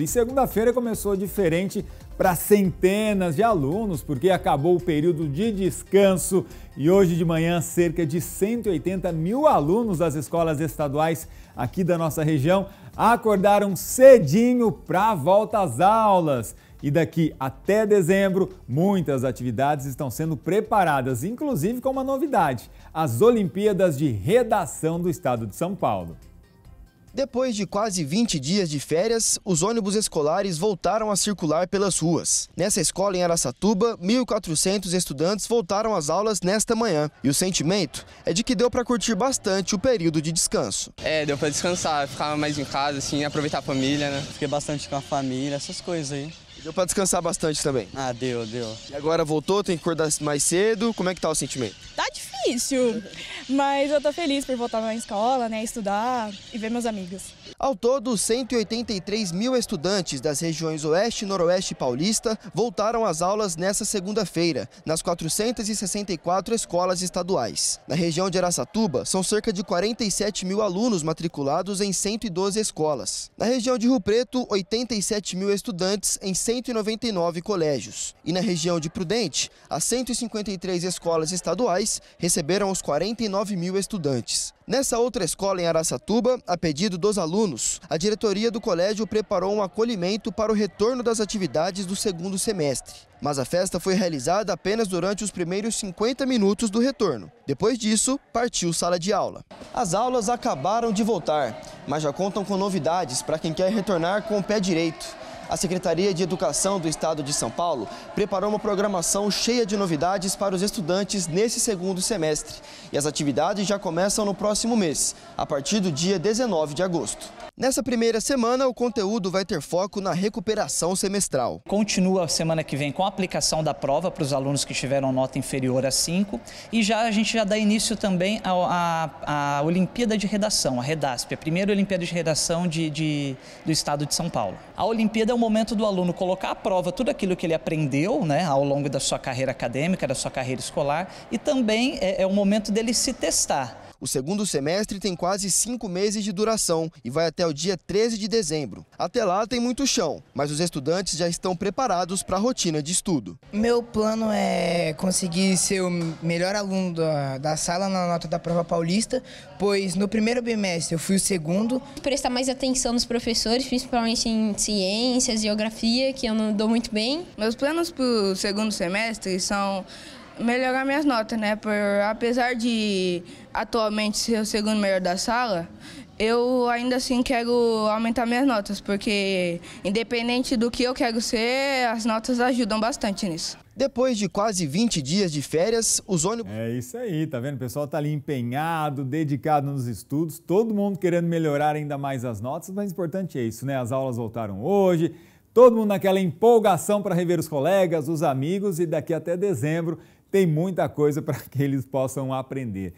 E segunda-feira começou diferente para centenas de alunos, porque acabou o período de descanso e hoje de manhã cerca de 180 mil alunos das escolas estaduais aqui da nossa região acordaram cedinho para a volta às aulas. E daqui até dezembro, muitas atividades estão sendo preparadas, inclusive com uma novidade: as Olimpíadas de Redação do Estado de São Paulo. Depois de quase 20 dias de férias, os ônibus escolares voltaram a circular pelas ruas. Nessa escola em Araçatuba, 1.400 estudantes voltaram às aulas nesta manhã. E o sentimento é de que deu para curtir bastante o período de descanso. É, deu para descansar, ficar mais em casa, assim, aproveitar a família, né? Fiquei bastante com a família, essas coisas aí. Deu para descansar bastante também? Ah, deu, deu. E agora voltou, tem que acordar mais cedo. Como é que tá o sentimento? Tá difícil, mas eu tô feliz por voltar na escola, né, estudar e ver meus amigos. Ao todo, 183 mil estudantes das regiões Oeste, Noroeste e Paulista voltaram às aulas nesta segunda-feira, nas 464 escolas estaduais. Na região de Araçatuba, são cerca de 47 mil alunos matriculados em 112 escolas. Na região de Rio Preto, 87 mil estudantes em 199 colégios. E na região de Prudente, as 153 escolas estaduais receberam os 49 mil estudantes. Nessa outra escola em Araçatuba, a pedido dos alunos, a diretoria do colégio preparou um acolhimento para o retorno das atividades do segundo semestre. Mas a festa foi realizada apenas durante os primeiros 50 minutos do retorno. Depois disso, partiu sala de aula. As aulas acabaram de voltar, mas já contam com novidades para quem quer retornar com o pé direito a Secretaria de Educação do Estado de São Paulo preparou uma programação cheia de novidades para os estudantes nesse segundo semestre. E as atividades já começam no próximo mês, a partir do dia 19 de agosto. Nessa primeira semana, o conteúdo vai ter foco na recuperação semestral. Continua a semana que vem com a aplicação da prova para os alunos que tiveram nota inferior a 5 e já a gente já dá início também à, Olimpíada de Redação, a REDASP, a primeira Olimpíada de Redação de, de, do Estado de São Paulo. A Olimpíada é o momento do aluno colocar à prova tudo aquilo que ele aprendeu né, ao longo da sua carreira acadêmica, da sua carreira escolar e também é, é o momento dele se testar. O segundo semestre tem quase cinco meses de duração e vai até o dia 13 de dezembro. Até lá tem muito chão, mas os estudantes já estão preparados para a rotina de estudo. Meu plano é conseguir ser o melhor aluno da, da sala na nota da prova paulista, pois no primeiro bimestre eu fui o segundo. Prestar mais atenção nos professores, principalmente em ciências, geografia, que eu não dou muito bem. Meus planos para o segundo semestre são melhorar minhas notas, né? Por, apesar de atualmente ser o segundo melhor da sala, eu ainda assim quero aumentar minhas notas, porque independente do que eu quero ser, as notas ajudam bastante nisso. Depois de quase 20 dias de férias, os ônibus. É isso aí, tá vendo? O pessoal tá ali empenhado, dedicado nos estudos, todo mundo querendo melhorar ainda mais as notas, mas o importante é isso, né? As aulas voltaram hoje, todo mundo naquela empolgação para rever os colegas, os amigos e daqui até dezembro tem muita coisa para que eles possam aprender.